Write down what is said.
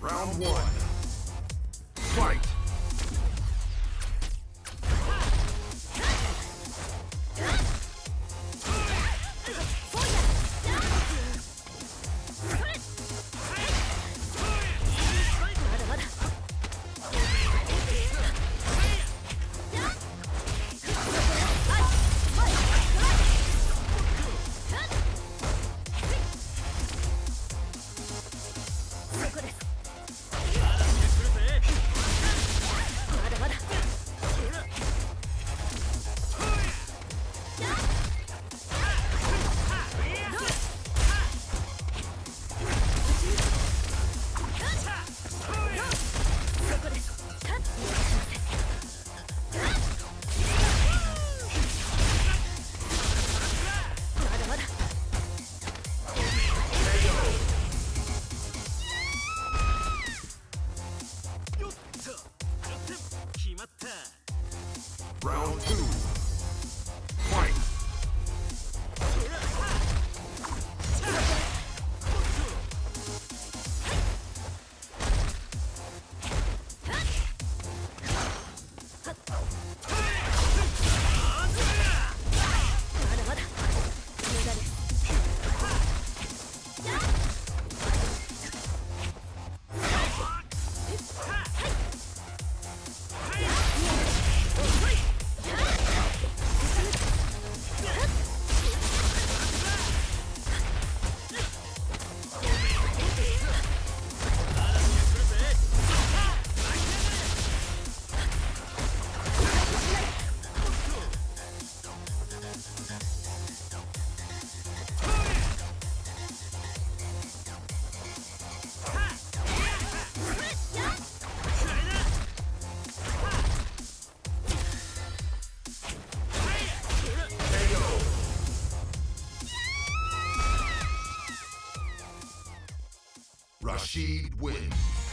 Round one. Fight! Round two. Rashid wins.